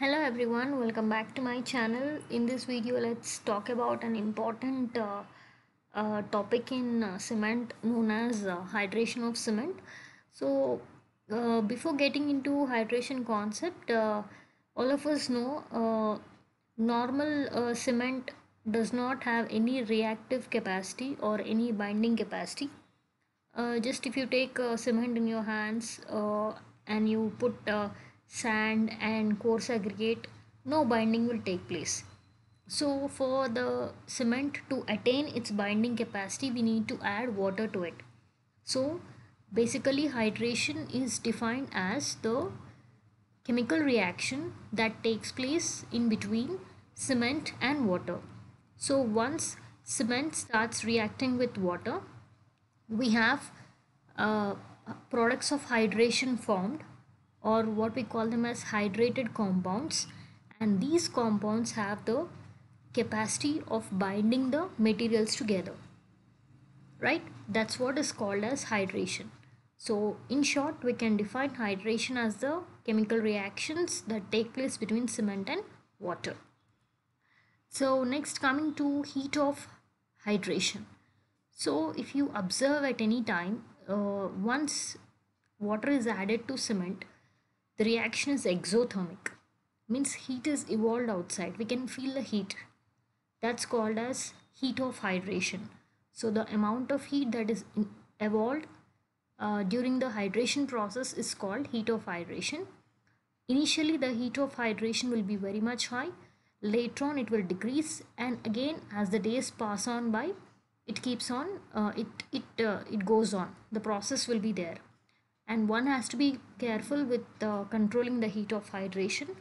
Hello everyone, welcome back to my channel. In this video, let's talk about an important uh, uh, topic in uh, cement known as uh, hydration of cement. So, uh, before getting into hydration concept, uh, all of us know normal cement does not have any reactive capacity or any binding capacity. Just if you take cement in your hands and you put sand and coarse aggregate, no binding will take place. So, for the cement to attain its binding capacity, we need to add water to it. So, basically, hydration is defined as the chemical reaction that takes place in between cement and water. So, once cement starts reacting with water, we have uh, products of hydration formed or what we call them as hydrated compounds. And these compounds have the capacity of binding the materials together. Right? That's what is called as hydration. So in short we can define hydration as the chemical reactions that take place between cement and water. So next coming to heat of hydration. So if you observe at any time uh, once water is added to cement the reaction is exothermic means heat is evolved outside. We can feel the heat. That's called as heat of hydration. So the amount of heat that is evolved uh, during the hydration process is called heat of hydration. Initially the heat of hydration will be very much high. Later on it will decrease. And again as the days pass on by it keeps on uh, it it uh, it goes on. The process will be there and one has to be careful with uh, controlling the heat of hydration.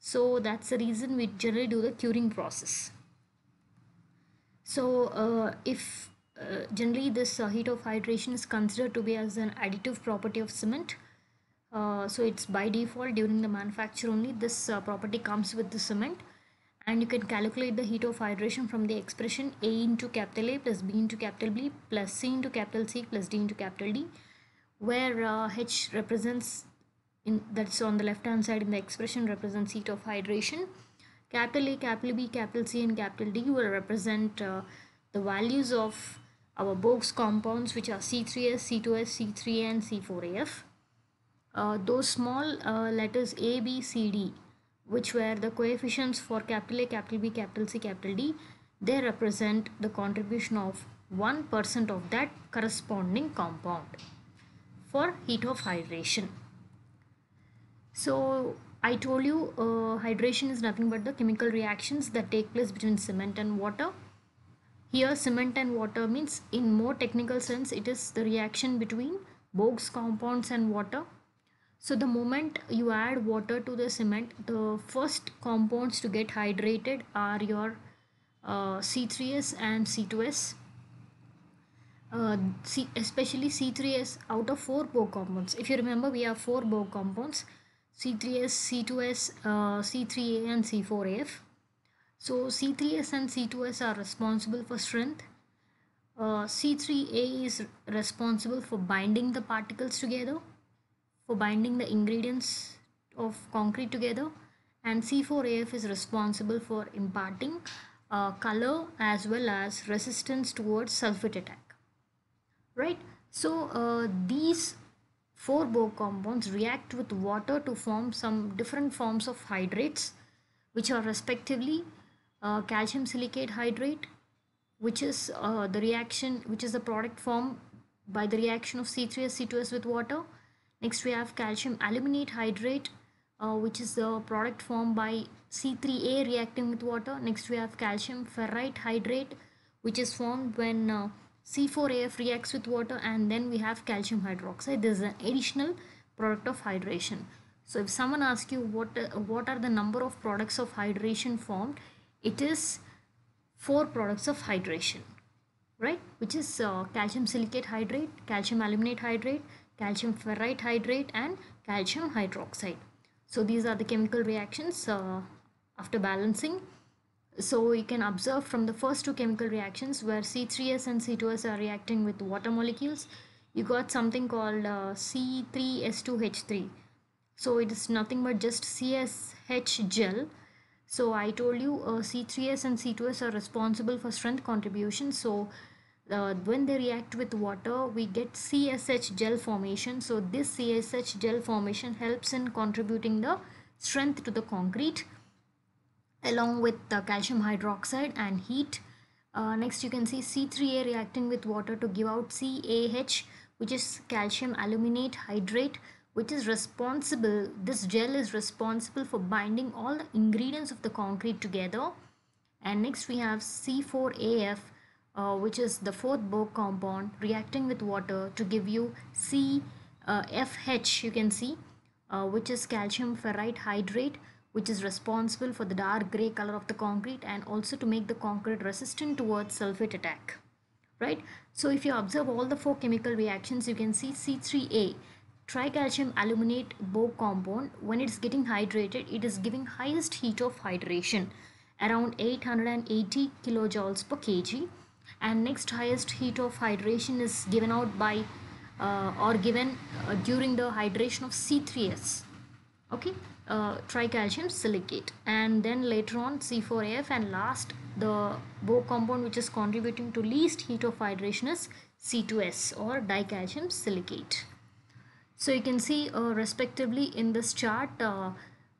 So that's the reason we generally do the curing process. So uh, if uh, generally this uh, heat of hydration is considered to be as an additive property of cement uh, so it's by default during the manufacture only this uh, property comes with the cement. And you can calculate the heat of hydration from the expression a into capital A plus b into capital B plus c into capital C plus d into capital D where uh, H represents in that's on the left hand side in the expression represents heat of hydration. Capital A capital B capital C and capital D will represent uh, the values of our Bogues compounds which are C3S, C2S, C3A and C4AF uh, those small uh, letters A, B, C, D, which were the coefficients for capital A, capital B, capital C, capital D, they represent the contribution of 1% of that corresponding compound for heat of hydration. So, I told you uh, hydration is nothing but the chemical reactions that take place between cement and water. Here, cement and water means, in more technical sense, it is the reaction between Bogues compounds and water so the moment you add water to the cement, the first compounds to get hydrated are your uh, C3S and C2S. Uh, C, especially C3S out of four Bogue compounds. If you remember, we have four Bogue compounds: C3S, C2S, uh, C3A, and C4AF. So C3S and C2S are responsible for strength. Uh, C3A is responsible for binding the particles together for binding the ingredients of concrete together and C4AF is responsible for imparting uh, color as well as resistance towards sulfate attack right so uh, these four Bogue compounds react with water to form some different forms of hydrates which are respectively uh, calcium silicate hydrate which is uh, the reaction which is the product formed by the reaction of C3S C2S with water Next, we have calcium aluminate hydrate, uh, which is the product formed by C3A reacting with water. Next, we have calcium ferrite hydrate, which is formed when uh, C4AF reacts with water, and then we have calcium hydroxide. This is an additional product of hydration. So, if someone asks you what uh, what are the number of products of hydration formed, it is four products of hydration, right? Which is uh, calcium silicate hydrate, calcium aluminate hydrate calcium ferrite hydrate and calcium hydroxide. So these are the chemical reactions uh, after balancing. So you can observe from the first two chemical reactions where C3S and C2S are reacting with water molecules, you got something called uh, C3S2H3 so it is nothing but just CSH gel. So I told you uh, C3S and C2S are responsible for strength contribution. So uh, when they react with water we get CSH gel formation. So this CSH gel formation helps in contributing the strength to the concrete along with the calcium hydroxide and heat. Uh, next you can see C3A reacting with water to give out CAH which is calcium aluminate hydrate which is responsible this gel is responsible for binding all the ingredients of the concrete together. And next we have C4AF uh, which is the fourth Bogue compound reacting with water to give you CFH uh, you can see uh, which is calcium ferrite hydrate which is responsible for the dark gray color of the concrete and also to make the concrete resistant towards sulfate attack right? So if you observe all the four chemical reactions you can see C3A tricalcium aluminate Bogue compound when it's getting hydrated it is giving highest heat of hydration around 880 kilojoules per kg. And next highest heat of hydration is given out by uh, or given uh, during the hydration of C3S okay uh, tricalcium silicate and then later on C4F and last the Bogue compound which is contributing to least heat of hydration is C2S or dicalcium silicate. So you can see uh, respectively in this chart uh,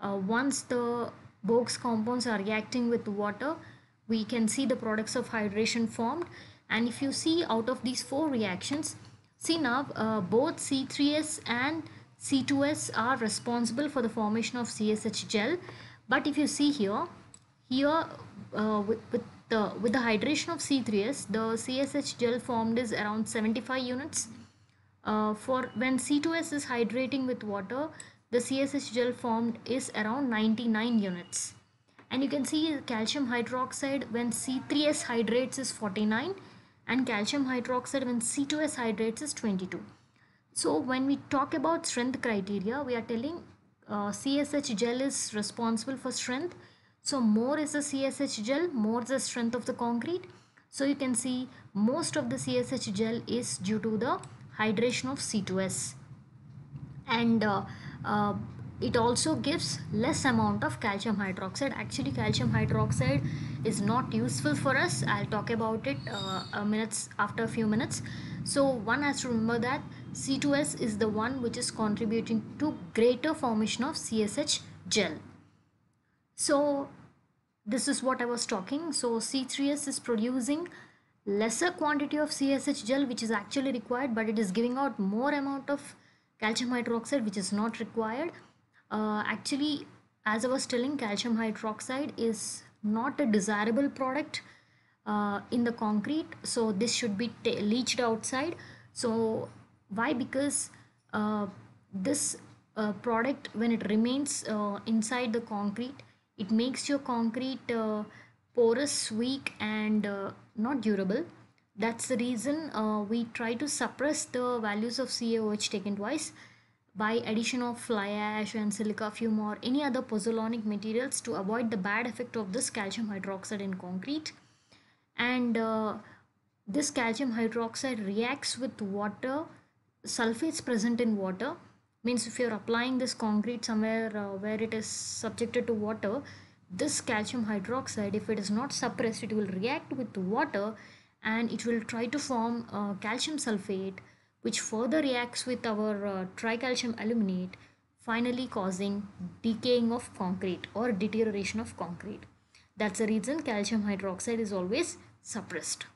uh, once the Bogue's compounds are reacting with water we can see the products of hydration formed. And if you see out of these four reactions see now uh, both C3S and C2S are responsible for the formation of CSH gel. But if you see here here uh, with, with the with the hydration of C3S the CSH gel formed is around 75 units. Uh, for when C2S is hydrating with water the CSH gel formed is around 99 units. And you can see calcium hydroxide when C3S hydrates is 49 and calcium hydroxide when C2S hydrates is 22. So when we talk about strength criteria, we are telling uh, CSH gel is responsible for strength. So more is the CSH gel, more the strength of the concrete. So you can see most of the CSH gel is due to the hydration of C2S. And uh, uh, it also gives less amount of calcium hydroxide actually calcium hydroxide is not useful for us i'll talk about it uh, minutes after a few minutes so one has to remember that c2s is the one which is contributing to greater formation of csh gel. So this is what i was talking. So c3s is producing lesser quantity of csh gel which is actually required but it is giving out more amount of calcium hydroxide which is not required. Uh, actually as i was telling calcium hydroxide is not a desirable product uh, in the concrete. So this should be leached outside. So why? Because uh, this uh, product when it remains uh, inside the concrete it makes your concrete uh, porous weak and not durable. That's the reason we try to suppress the values of CaOH taken twice by addition of fly ash and silica fume or any other pozzolanic materials to avoid the bad effect of this calcium hydroxide in concrete. And uh, this calcium hydroxide reacts with water sulfates present in water means if you're applying this concrete somewhere uh, where it is subjected to water this calcium hydroxide if it is not suppressed it will react with water and it will try to form uh, calcium sulfate which further reacts with our uh, tricalcium aluminate finally causing decaying of concrete or deterioration of concrete. That's the reason calcium hydroxide is always suppressed.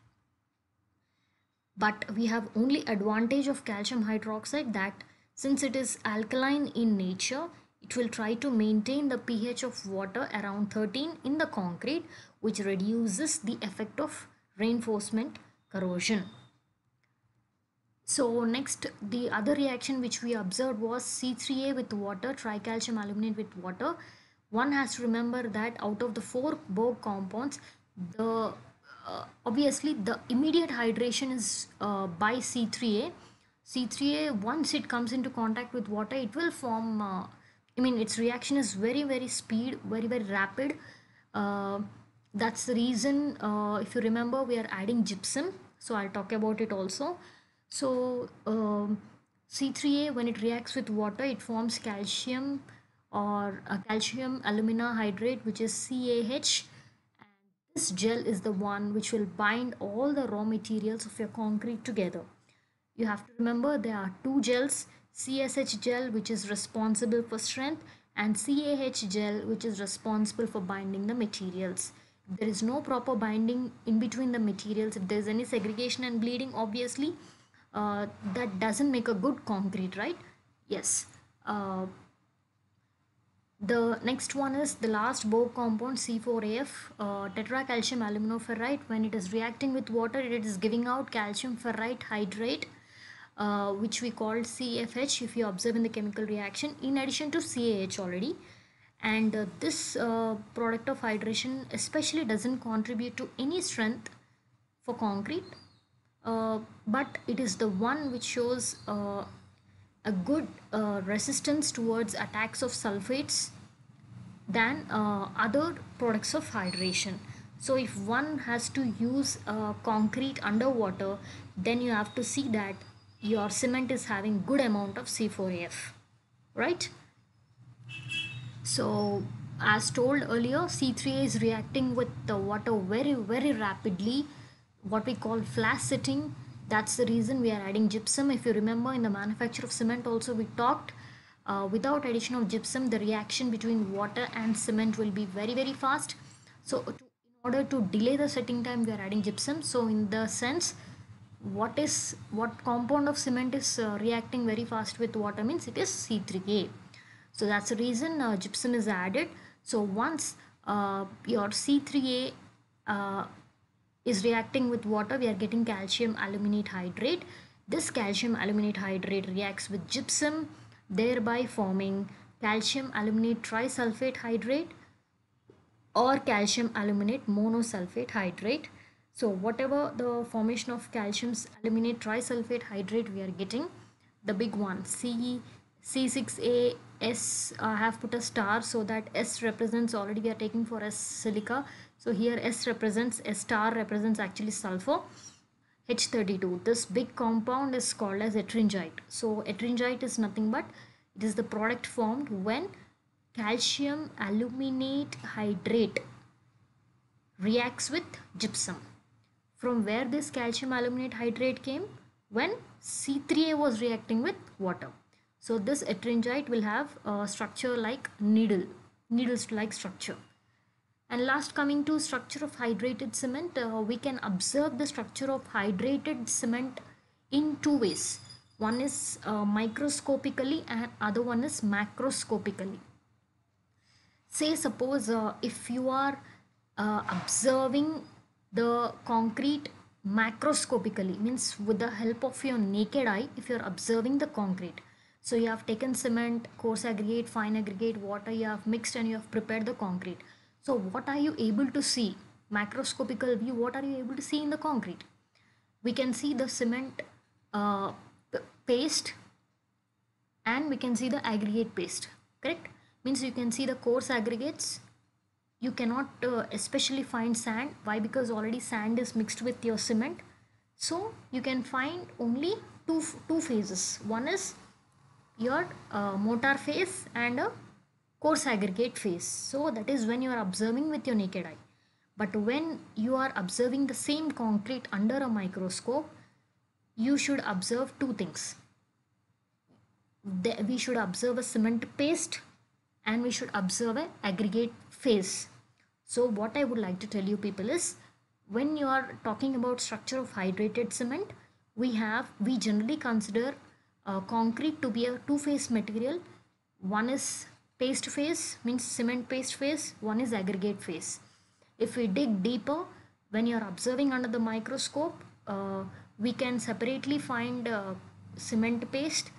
But we have only advantage of calcium hydroxide that since it is alkaline in nature, it will try to maintain the pH of water around 13 in the concrete which reduces the effect of reinforcement corrosion. So next the other reaction which we observed was C3A with water, tricalcium aluminate with water. One has to remember that out of the four Bogue compounds, the uh, obviously the immediate hydration is uh, by C3A. C3A once it comes into contact with water, it will form. Uh, I mean, its reaction is very very speed, very very rapid. Uh, that's the reason. Uh, if you remember, we are adding gypsum. So I'll talk about it also so um, C3A when it reacts with water it forms calcium or a calcium alumina hydrate which is CaH this gel is the one which will bind all the raw materials of your concrete together. You have to remember there are two gels CSH gel which is responsible for strength and CAH gel which is responsible for binding the materials. If there is no proper binding in between the materials, if there is any segregation and bleeding obviously uh, that doesn't make a good concrete, right? Yes. Uh, the next one is the last Bogue compound C4AF, uh, tetracalcium aluminoferrite. When it is reacting with water, it is giving out calcium ferrite hydrate, uh, which we call CFH if you observe in the chemical reaction, in addition to CAH already. And uh, this uh, product of hydration especially doesn't contribute to any strength for concrete, uh, but it is the one which shows uh, a good uh, resistance towards attacks of sulfates than uh, other products of hydration. So if one has to use uh, concrete underwater, then you have to see that your cement is having good amount of C4AF, right? So as told earlier, C3A is reacting with the water very, very rapidly, what we call flash setting that's the reason we are adding gypsum. If you remember in the manufacture of cement also we talked uh, without addition of gypsum the reaction between water and cement will be very very fast. So to, in order to delay the setting time we are adding gypsum. So in the sense what is what compound of cement is uh, reacting very fast with water means it is c3a so that's the reason uh, gypsum is added. So once uh, your c3a uh, is reacting with water, we are getting calcium aluminate hydrate. This calcium aluminate hydrate reacts with gypsum, thereby forming calcium aluminate trisulfate hydrate or calcium aluminate monosulfate hydrate. So whatever the formation of calcium aluminate trisulfate hydrate we are getting, the big one C C6A S uh, have put a star so that S represents already we are taking for S silica so here S represents, S star represents actually sulfur. H32. This big compound is called as ettringite. So ettringite is nothing but it is the product formed when calcium aluminate hydrate reacts with gypsum. From where this calcium aluminate hydrate came? When C3A was reacting with water. So this ettringite will have a structure like needle, needles like structure. And last coming to structure of hydrated cement, uh, we can observe the structure of hydrated cement in two ways. One is uh, microscopically and other one is macroscopically. Say suppose uh, if you are uh, observing the concrete macroscopically means with the help of your naked eye if you are observing the concrete so you have taken cement coarse aggregate fine aggregate water you have mixed and you have prepared the concrete so what are you able to see? Macroscopical view, what are you able to see in the concrete? We can see the cement uh, paste and we can see the aggregate paste, correct? Means you can see the coarse aggregates. You cannot uh, especially find sand. Why? Because already sand is mixed with your cement. So you can find only two, two phases. One is your uh, mortar phase and a coarse aggregate phase. So that is when you are observing with your naked eye. But when you are observing the same concrete under a microscope, you should observe two things. we should observe a cement paste and we should observe an aggregate phase. So what I would like to tell you people is when you are talking about structure of hydrated cement, we have, we generally consider uh, concrete to be a two-phase material. One is paste phase means cement paste phase one is aggregate phase. If we dig deeper when you are observing under the microscope uh, we can separately find uh, cement paste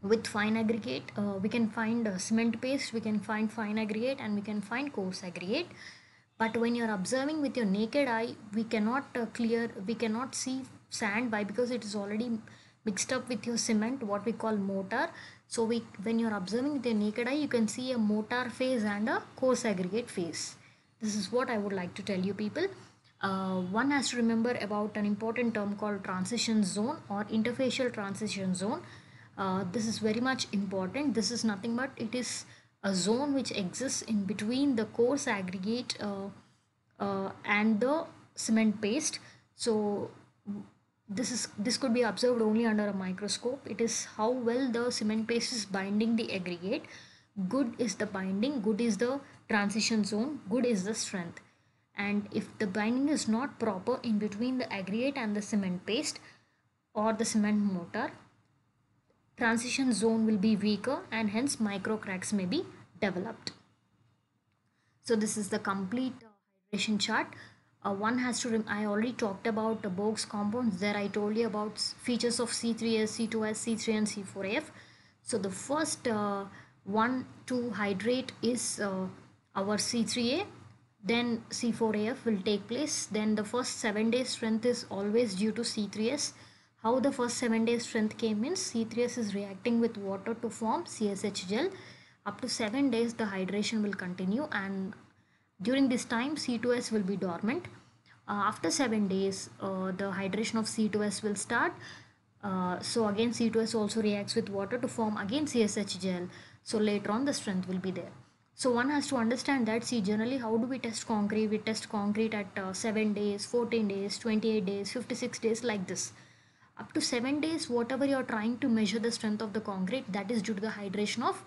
with fine aggregate. Uh, we can find uh, cement paste we can find fine aggregate and we can find coarse aggregate. But when you are observing with your naked eye we cannot uh, clear we cannot see sand why because it is already mixed up with your cement what we call mortar so we when you're observing with your naked eye you can see a mortar phase and a coarse aggregate phase this is what i would like to tell you people uh, one has to remember about an important term called transition zone or interfacial transition zone. Uh, this is very much important. This is nothing but it is a zone which exists in between the coarse aggregate uh, uh, and the cement paste. So this is this could be observed only under a microscope. It is how well the cement paste is binding the aggregate. Good is the binding, good is the transition zone, good is the strength and if the binding is not proper in between the aggregate and the cement paste or the cement mortar transition zone will be weaker and hence micro cracks may be developed so this is the complete uh, hydration chart uh, one has to i already talked about the Bogues compounds there i told you about features of c3s c2s c3 and C4f so the first uh, one to hydrate is uh, our c3a then C4AF will take place. Then the first 7 days strength is always due to C3S. How the first 7 days strength came in, C3S is reacting with water to form CSH gel. Up to 7 days the hydration will continue and during this time C2S will be dormant. Uh, after 7 days uh, the hydration of C2S will start. Uh, so again C2S also reacts with water to form again CSH gel. So later on the strength will be there. So one has to understand that see generally how do we test concrete? We test concrete at uh, 7 days, 14 days, 28 days, 56 days like this. Up to 7 days whatever you are trying to measure the strength of the concrete that is due to the hydration of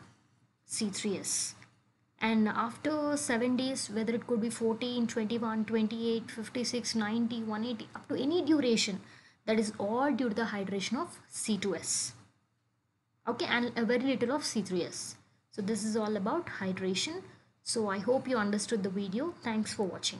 C3S. And after 7 days whether it could be 14, 21, 28, 56, 90, 180 up to any duration that is all due to the hydration of C2S. Okay and a very little of C3S. So this is all about hydration. So I hope you understood the video. Thanks for watching.